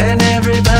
and everybody